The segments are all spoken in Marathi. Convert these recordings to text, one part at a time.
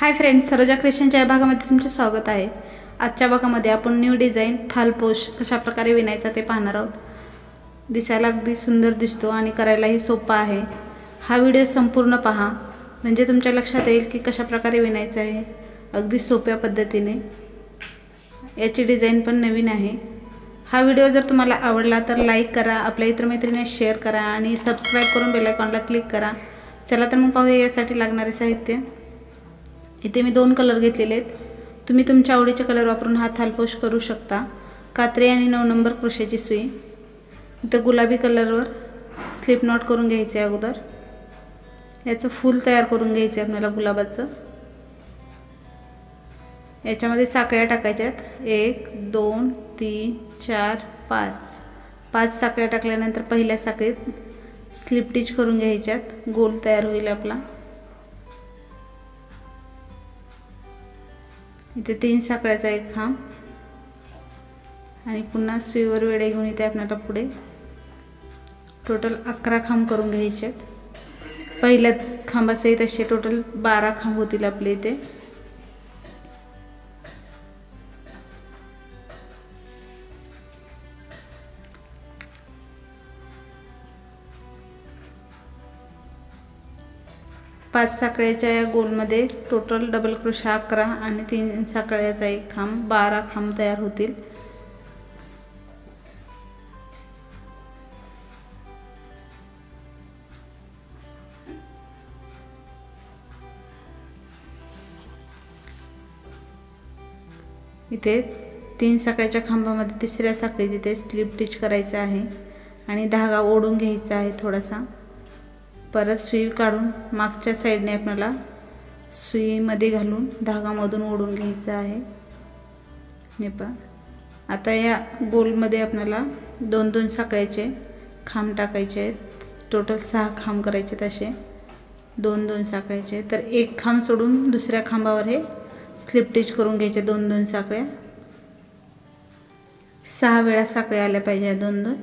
हाय फ्रेंड्स सरोजा क्रिशनच्या या भागामध्ये तुमचे स्वागत आहे. आजच्या भागामध्ये आपण न्यू डिझाईन थालपोश कशा प्रकारे विणायचा ते पाहणार आहोत. दिसायला अगदी सुंदर दिसतो आणि करायलाही सोपा आहे. हा व्हिडिओ संपूर्ण पहा. म्हणजे तुमच्या लक्षात येईल की कशा प्रकारे विणायचं आहे. अगदी सोप्या पद्धतीने. याची डिझाईन पण नवीन आहे. हा व्हिडिओ जर तुम्हाला आवडला तर लाईक करा आपल्या इतरमैत्रिणी शेअर करा आणि सबस्क्राईब करून बेलायकॉनला क्लिक करा. चला तर मग पाहूया यासाठी लागणारे साहित्य. इथे मी दोन कलर घेतलेले आहेत. तुम्ही तुमच्या आवडीचे कलर वापरून हा थालपोश करू शकता. कात्री आणि नऊ नंबर क्रोशेची सुई. इथं गुलाबी कलरवर स्लिप नॉट करून घ्यायचे आहे अगोदर. याचं फूल तयार करून घ्यायचं आहे आपल्याला गुलाबाचं. याच्यामध्ये साखळ्या टाकायच्यात एक दोन तीन चार पाच. पाच साखळ्या टाकल्यानंतर पहिल्या साखळीत स्लिप टिच करून घ्यायच्यात गोल तयार होईल आपला. इथे तीन साखळ्याचा एक खांब. आणि पुन्हा सुईवर वेळे घेऊन इथे आपल्याला पुढे टोटल अकरा खांब करून घ्यायचे आहेत पहिल्या खांबासहित असे टोटल बारा खांब होतील आपले इथे. पाच साखळ्याच्या या गोलमध्ये टोटल डबल क्रोशा अकरा आणि तीन साखळ्याचा एक खांब बारा खांब तयार होतील. इथे तीन साखळ्याच्या खांबामध्ये तिसऱ्या साखळीत इथे स्लिप टिच करायचं आहे आणि धागा ओढून घ्यायचा आहे थोडासा. परत सुई काढून मागच्या साईडने आपल्याला सुईमध्ये घालून धागामधून ओढून घ्यायचं आहे. हे पहा. आता या गोलमध्ये आपल्याला दोन दोन साखळ्याचे खांब टाकायचे आहेत. टोटल सहा खांब करायचे तसे दोन दोन साखळ्याचे तर एक खांब सोडून दुसऱ्या खांबावर हे स्लिप टिच करून घ्यायचे दोन दोन साखळ्या सहा वेळा साखळ्या आल्या पाहिजे दोन दोन.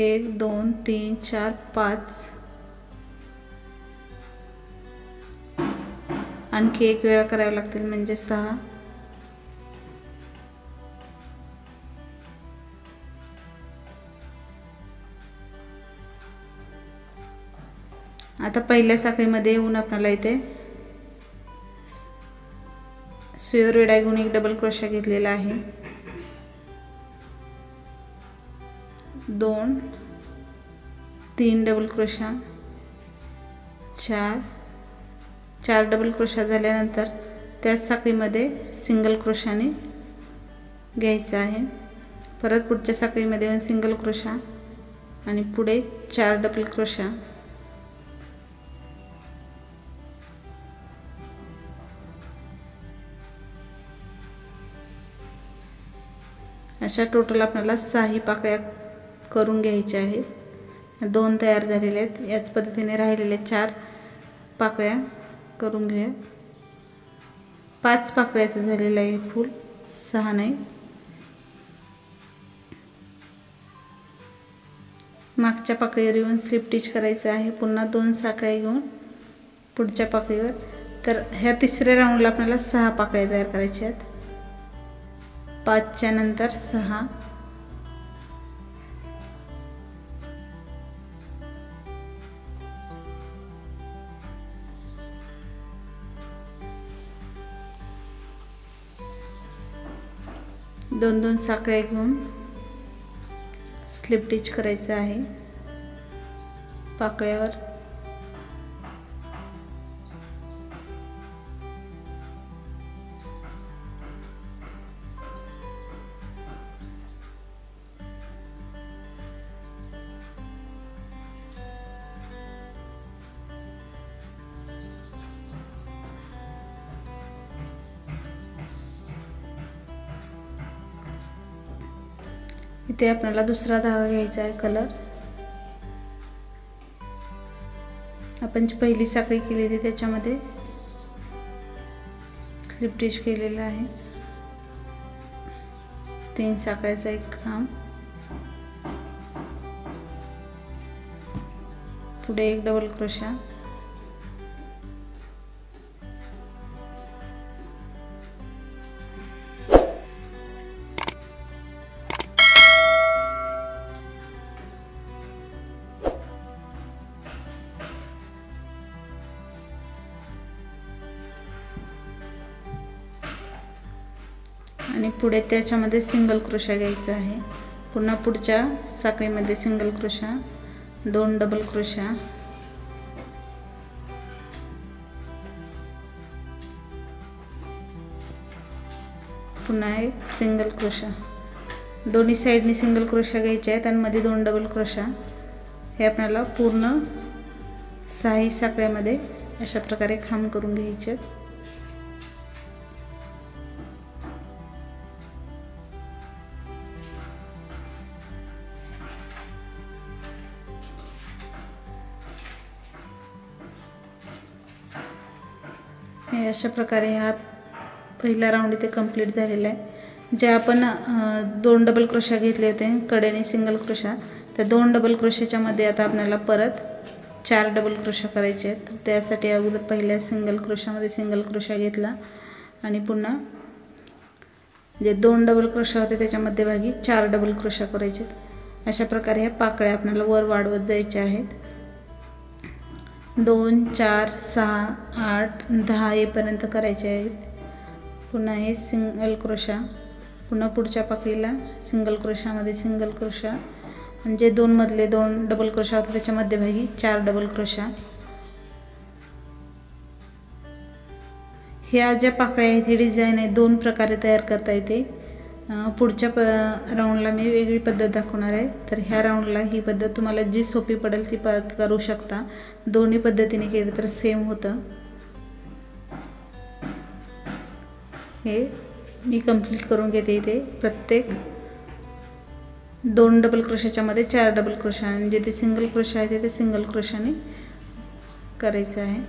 एक दोन तीन चार पाच. आणखी एक वेळा कराव्या लागतील म्हणजे सहा. आता पहिल्या साखळीमध्ये येऊन आपल्याला इथे सुयर वेडा एक डबल क्रोशा घेतलेला आहे. दोन तीन डबल क्रोशा चार. चार डबल क्रोशा झाल्यानंतर त्याच साखळीमध्ये सिंगल क्रोशाने घ्यायचं आहे. परत पुढच्या साखळीमध्ये येऊन सिंगल क्रोशा आणि पुढे चार डबल क्रोशा अशा टोटल आपल्याला सहाही पाकळ्या करून घ्यायचे आहेत. दोन तयार झालेले आहेत. याच पद्धतीने राहिलेले चार पाकळ्या करून घेऊया. पाच पाकळ्याचं झालेलं आहे फूल. सहा नाही. मागच्या पाकळीवर येऊन स्लिप स्टिच करायचं आहे. पुन्हा दोन साखळ्या घेऊन पुढच्या पाकळीवर. तर ह्या तिसऱ्या राऊंडला आपल्याला सहा पाकळ्या तयार करायच्या आहेत. पाचच्या नंतर सहा. दोन दोन साखळ्या घेऊन स्लिप टिच करायचं आहे. पाकळ्यावर. इथे आपल्याला दुसरा धागा घ्यायचा आहे कलर आपण जी पहिली साखळी केली होती त्याच्यामध्ये स्लिप डिश केलेलं आहे. तीन साखळ्याचा एक खांब. पुढे एक डबल क्रोशा आणि पुढे त्याच्यामध्ये सिंगल क्रोशा घ्यायचा आहे. पुन्हा पुढच्या साखळीमध्ये सिंगल क्रोशा दोन डबल क्रोशा पुन्हा एक सिंगल क्रोशा दोन्ही साईडनी सिंगल क्रोशा घ्यायच्या आहेत आणि मध्ये दोन डबल क्रोशा हे आपल्याला पूर्ण साही साखळ्यामध्ये अशा प्रकारे खांब करून घ्यायचे आहेत. अशा प्रकारे हा पहिला राऊंड इथे कंप्लीट झालेला आहे. जे आपण दोन डबल क्रोशा घेतले होते कडेने सिंगल क्रोशा त्या दोन डबल क्रोशाच्यामध्ये आता आपल्याला परत चार डबल क्रोशा करायचे आहेत. त्यासाठी अगोदर पहिल्या सिंगल क्रोशामध्ये सिंगल क्रोशा घेतला आणि पुन्हा जे दोन डबल क्रोशा होते त्याच्या मध्यभागी चार डबल क्रोशा करायचे अशा प्रकारे ह्या पाकळ्या आपल्याला वर वाढवत जायच्या आहेत. दोन चार सहा आठ दहा येपर्यंत करायचे आहेत. पुन्हा हे सिंगल क्रोशा पुन्हा पुढच्या पाकळीला सिंगल क्रोशामध्ये सिंगल क्रोशा म्हणजे दोन मधले दोन डबल क्रोशा होते त्याच्या मध्यभागी चार डबल क्रोशा ह्या ज्या पाकळ्या आहेत ही डिझाईन आहे दोन प्रकारे तयार करता येते. पुढच्या प राऊंडला मी वेगळी पद्धत दाखवणार आहे. तर ह्या राऊंडला ही पद्धत तुम्हाला जी सोपी पडेल ती प करू शकता. दोन्ही पद्धतीने केलं तर सेम होतं. हे मी कंप्लीट करून घेते इथे. प्रत्येक दोन डबल क्रोशाच्यामध्ये चार डबल क्रोशा आणि जे ते सिंगल क्रोशा आहे ते सिंगल क्रोशाने करायचं आहे.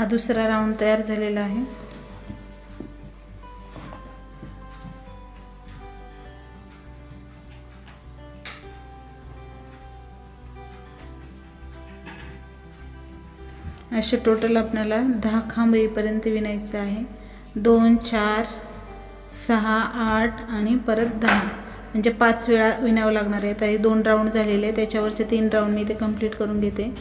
हा दुसरा राऊंड तयार झालेला आहे. असे टोटल आपल्याला दहा खांब येईपर्यंत विणायचं आहे. दोन चार सहा आठ आणि परत दहा. म्हणजे पाच वेळा विणावं लागणार आहे. तर हे दोन राऊंड झालेले आहे त्याच्यावरचे तीन राऊंड मी ते कंप्लीट करून घेते.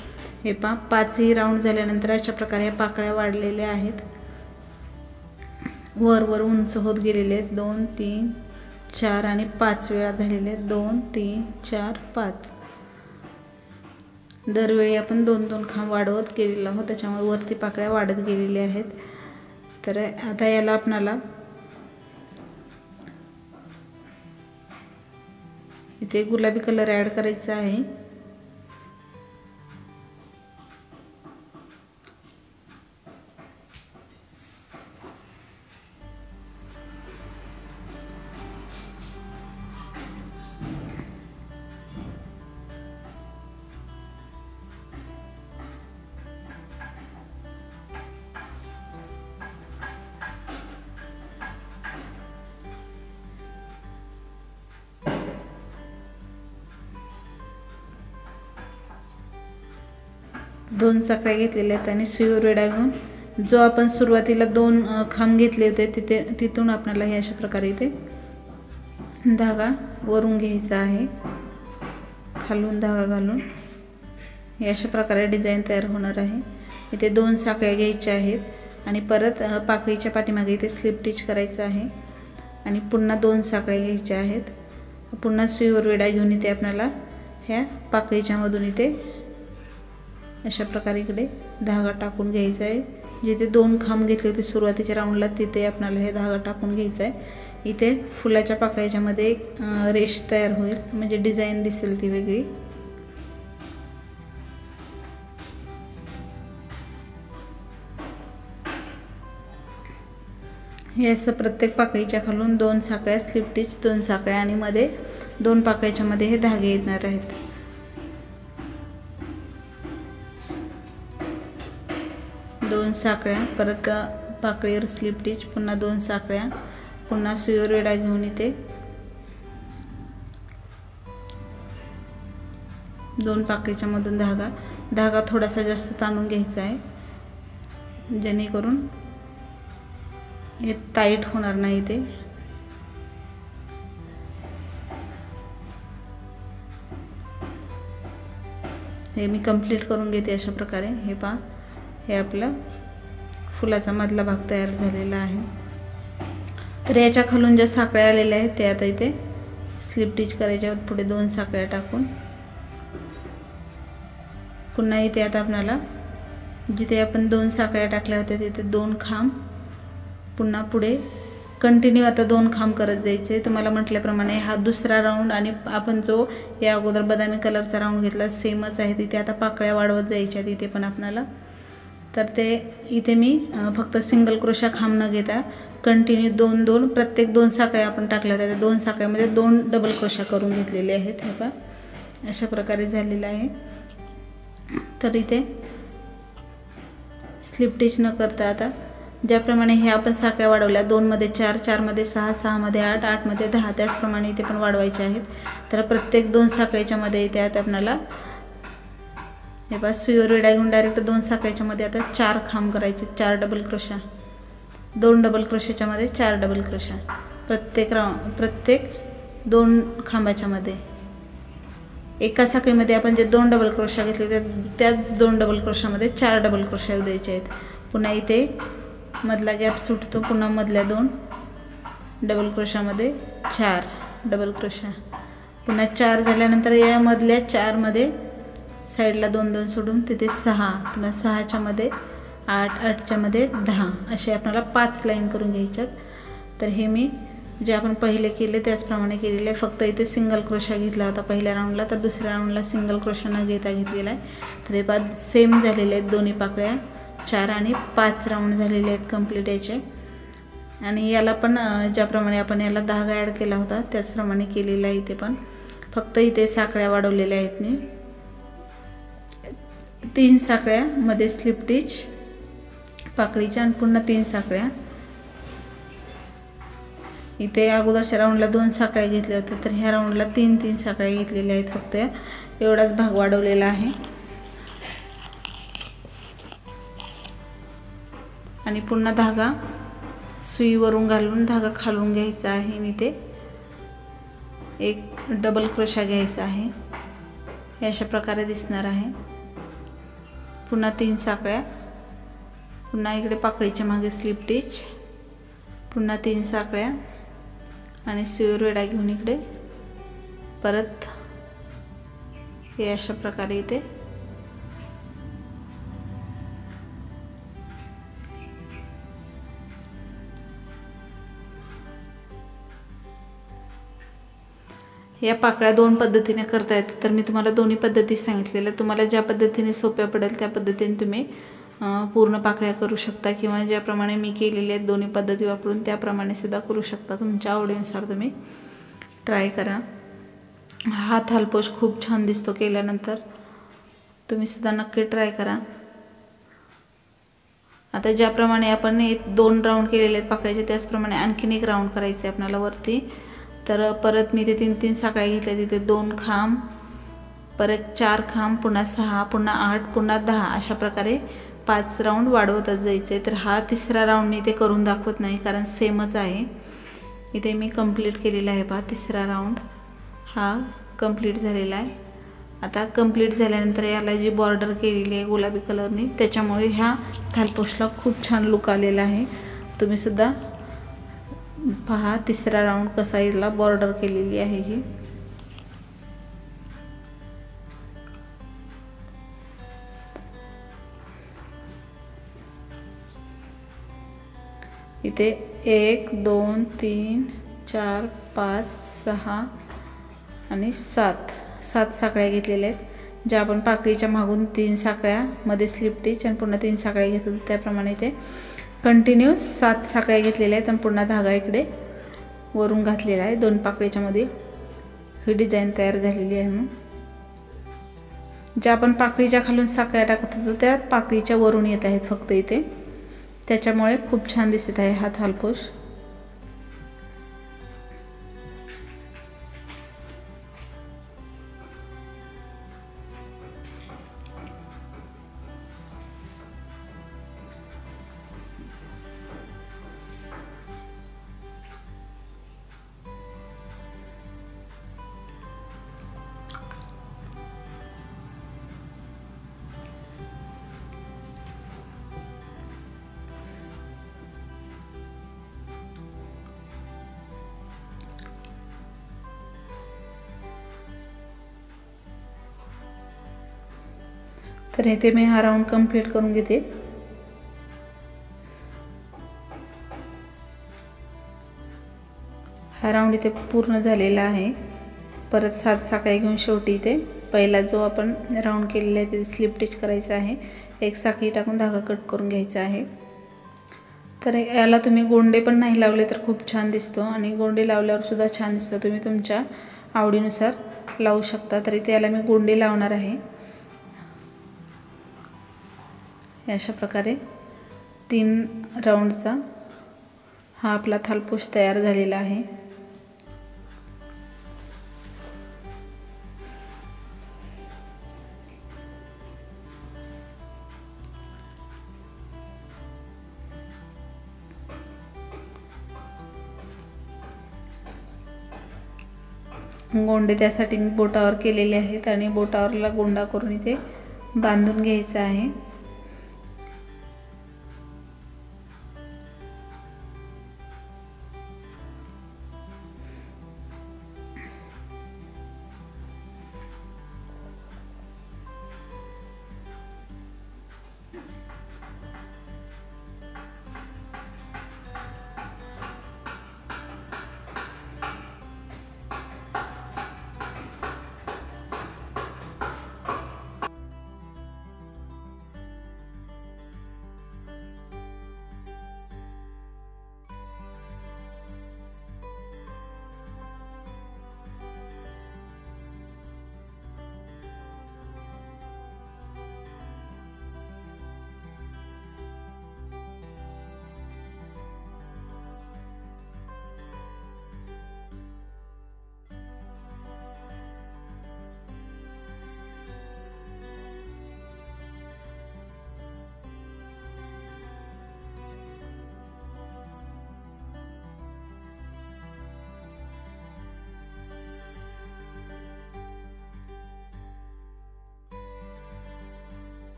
हे पा पाचही राऊंड झाल्यानंतर अशा प्रकारे या पाकळ्या वाढलेल्या आहेत. वर वर उंच होत गेलेले आहेत. दोन तीन चार आणि पाच वेळा झालेले आहेत. दोन तीन चार पाच. दरवेळी आपण दोन दोन खांब वाढवत गेलेलो आहोत. त्याच्यामुळे वरती पाकळ्या वाढत गेलेल्या आहेत. तर आता याला आपणाला इथे गुलाबी कलर ॲड करायचा आहे. दोन चकड्या घेतलेल्या आहेत आणि सुईवर घेऊन जो आपण सुरुवातीला दोन खांब घेतले होते तिथे तिथून आपल्याला हे अशा प्रकारे इथे धागा वरून घ्यायचा आहे. खालून धागा घालून हे अशा प्रकारे डिझाईन तयार होणार आहे. इथे दोन साखळ्या घ्यायच्या आहेत आणि परत पाकळीच्या पाठीमागे इथे स्लिप टिच करायचं आहे आणि पुन्हा दोन साखळ्या घ्यायच्या आहेत. पुन्हा सुईवर वेडा घेऊन इथे आपल्याला ह्या पाकळीच्यामधून इथे अशा प्रकारे इकडे धागा टाकून घ्यायचा आहे. जिथे दोन खांब घेतले होते सुरुवातीच्या राऊंडला तिथे आपल्याला हे धागा टाकून घ्यायचा आहे. इथे फुलाच्या पाकळ्याच्यामध्ये एक रेश तयार होईल. म्हणजे डिझाईन दिसेल ती वेगळी. हे असं प्रत्येक पाकळीच्या खालून दोन साकळ्या स्लिपटीच दोन साकळ्या आणि मध्ये दोन पाकळ्याच्यामध्ये हे धागे येणार आहेत. दोन साखळ्या परत पाकळीवर स्लिप स्लिपटीच पुन्हा दोन साखळ्या पुन्हा सुईवर वेडा घेऊन इथे दोन पाकळीच्या मधून धागा. धागा थोडासा जास्त ताणून घ्यायचा आहे. जेणेकरून हे टाईट होणार नाही ते हे मी कंप्लीट करून घेते अशा प्रकारे. हे पा हे आपलं फुलाचा मधला भाग तयार झालेला आहे. तर याच्या खालून ज्या साखळ्या आलेल्या आहेत त्या आता इथे स्लिप टिच करायच्या. पुढे दोन साखळ्या टाकून पुन्हा इथे आता आपणाला जिथे आपण दोन साखळ्या टाकल्या होत्या तिथे दोन खांब. पुन्हा पुढे कंटिन्यू आता दोन खांब करत जायचे. तुम्हाला म्हटल्याप्रमाणे हा दुसरा राऊंड आणि आपण जो या अगोदर बदामी कलरचा राऊंड घेतला सेमच आहे. तिथे आता पाकळ्या वाढवत जायच्या. तिथे पण आपणाला तर ते इथे मी फक्त सिंगल क्रोशा खांब न घेता कंटिन्यू दोन दोन प्रत्येक दोन साखळ्या आपण टाकल्या होत्या. त्या दोन साखळ्यामध्ये दोन डबल क्रोशा करून घेतलेले आहेत हे पा अशा प्रकारे झालेलं आहे. तर इथे स्लिप टिच न करता आता ज्याप्रमाणे हे आपण साखळ्या वाढवल्या दोनमध्ये चार चारमध्ये सहा सहामध्ये आठ आठमध्ये दहा त्याचप्रमाणे इथे पण वाढवायचे आहेत. तर प्रत्येक दोन साखळ्याच्यामध्ये इथे आता आपल्याला हे बा सुईवर घेऊन डायरेक्ट दोन साखळीच्यामध्ये आता चार खांब करायचे चार डबल क्रोशा दोन डबल क्रोशाच्यामध्ये चार डबल क्रोशा प्रत्येक राऊ प्रत्येक दोन खांबाच्यामध्ये एका साखळीमध्ये आपण जे दोन डबल क्रोशा घेतले त्या त्याच दोन डबल क्रोशामध्ये चार डबल क्रोशा द्यायचे आहेत. पुन्हा इथे मधला गॅप सुटतो पुन्हा मधल्या दोन डबल क्रोशामध्ये चार डबल क्रोशा पुन्हा चार झाल्यानंतर या मधल्या चारमध्ये साईडला दोन दोन सोडून तिथे सहा पुन्हा सहाच्यामध्ये आठ आठच्यामध्ये दहा. असे आपल्याला पाच लाईन करून घ्यायच्यात. तर हे मी जे आपण पहिले केले त्याचप्रमाणे केलेले. आहे फक्त इथे सिंगल क्रोशा घेतला होता पहिल्या राऊंडला तर दुसऱ्या राऊंडला सिंगल क्रोशा न घेता घेतलेला आहे. तर हे बाद सेम झालेले आहेत दोन्ही पाकळ्या. चार आणि पाच राऊंड झालेले आहेत कंप्लीट याचे. आणि याला पण ज्याप्रमाणे आपण याला धागा ॲड केला होता त्याचप्रमाणे केलेला आहे इथे पण. फक्त इथे साखळ्या वाढवलेल्या आहेत मी. तीन साखळ्या मध्ये स्लिप टिच पाकळीच्या आणि पुन्हा तीन साखळ्या. इथे अगोदरच्या राऊंडला दोन साखळ्या घेतल्या होत्या तर ह्या राऊंडला तीन तीन साखळ्या घेतलेल्या आहेत फक्त. एवढाच भाग वाढवलेला आहे. आणि पुन्हा धागा सुईवरून घालून धागा खालून घ्यायचा आहे आणि ते एक डबल क्रोशा घ्यायचा आहे. हे अशा प्रकारे दिसणार आहे. पुन्हा तीन साखळ्या. पुन्हा इकडे पाकळीच्या मागे स्लिप टिच पुन्हा तीन साखळ्या. आणि सुईवर वेडा घेऊन इकडे. परत हे अशा प्रकारे इथे या पाकळ्या दोन पद्धतीने करता येतात. तर मी तुम्हाला दोन्ही पद्धती सांगितलेल्या तुम्हाला ज्या पद्धतीने सोप्या पडेल त्या पद्धतीने तुम्ही पूर्ण पाकळ्या करू शकता किंवा ज्याप्रमाणे मी केलेले आहेत दोन्ही पद्धती वापरून त्याप्रमाणे सुद्धा करू शकता. तुमच्या आवडीनुसार तुम्ही ट्राय करा. हा थालपोश खूप छान दिसतो केल्यानंतर. तुम्ही सुद्धा नक्की ट्राय करा. आता ज्याप्रमाणे आपण एक दोन राऊंड केलेले आहेत पाकळ्याचे त्याचप्रमाणे आणखीन एक राऊंड करायचे आपल्याला वरती. तर परत मी ते तीन तीन साखळ्या घेतल्या. तिथे दोन खांब परत चार खांब पुन्हा सहा पुन्हा आठ पुन्हा दहा अशा प्रकारे पाच राऊंड वाढवतच जायचे. तर हा तिसरा राऊंड मी ते करून दाखवत नाही कारण सेमच आहे. इथे मी कंप्लीट केलेला आहे पहा तिसरा राऊंड हा कंप्लीट झालेला आहे. आता कंप्लीट झाल्यानंतर याला जी बॉर्डर केलेली आहे गुलाबी कलरनी त्याच्यामुळे ह्या थालपोशला खूप छान लुक आलेला आहे. तुम्हीसुद्धा पहा तिसऱ्या राऊंड कसाईजला बॉर्डर केलेली आहे ही. इथे एक दोन तीन चार पाच सहा आणि सात. सात साखळ्या घेतलेल्या आहेत. ज्या आपण पाकळीच्या मागून तीन साखळ्यामध्ये स्लिप टीच आणि पुन्हा तीन साखळ्या घेत होतो त्याप्रमाणे ते कंटिन्यू सात साखळ्या घेतलेल्या आहेत आणि पुन्हा धागा इकडे वरून घातलेला आहे. दोन पाकळीच्यामध्ये ही डिझाईन तयार झालेली आहे मग ज्या आपण पाकळीच्या खालून साखळ्या टाकत होतो त्या पाकळीच्या वरून येत आहेत फक्त इथे. त्याच्यामुळे खूप छान दिसत आहे हा थालपोश. तर इथे मी हा राऊंड कंप्लीट करून घेते. हा राऊंड इथे पूर्ण झालेला आहे. परत सात साखळ्या घेऊन शेवटी इथे पहिला जो आपण राऊंड केलेला आहे तिथे स्लिप टिच करायचा आहे एक साखळी टाकून धागा कट करून घ्यायचा आहे. तर याला तुम्ही गोंडे पण नाही लावले तर खूप छान दिसतो आणि गोंडे लावल्यावर सुद्धा छान दिसतो. तुम्ही तुमच्या आवडीनुसार लावू शकता. तर इथे याला मी गोंडे लावणार आहे. अशा प्रकारे तीन राऊंडचा हा आपला थालपोश तयार झालेला आहे. गोंडे त्यासाठी मी बोटावर केलेले आहेत आणि बोटावरला गोंडा करून इथे बांधून घ्यायचा आहे.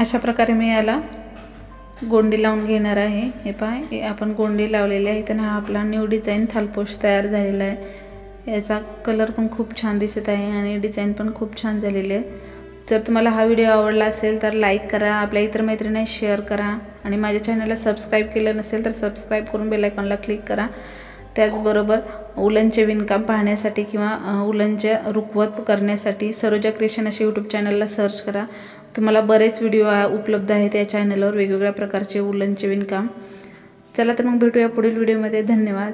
अशा प्रकारे मी याला गोंडी लावून घेणार आहे. हे पहा आपण गोंडी लावलेली आहे. त्यांना हा आपला न्यू डिझाईन थालपोश तयार झालेला आहे. याचा कलर पण खूप छान दिसत आहे आणि डिझाईन पण खूप छान झालेली आहे. जर तुम्हाला हा व्हिडिओ आवडला असेल तर लाईक करा आपल्या इतर मैत्रिणी शेअर करा आणि माझ्या चॅनलला सबस्क्राईब केलं नसेल तर सबस्क्राईब करून बेलायकॉनला क्लिक करा. त्याचबरोबर उलनचे विणकाम पाहण्यासाठी किंवा उलनचे रुखवत करण्यासाठी सरोजा क्रिएशन असे यूट्यूब चॅनलला सर्च करा. तुम्हाला बरेच व्हिडिओ उपलब्ध आहेत या चॅनलवर वेगवेगळ्या प्रकारचे उलनचे विणकाम चला तर मग भेटूया पुढील व्हिडिओमध्ये धन्यवाद.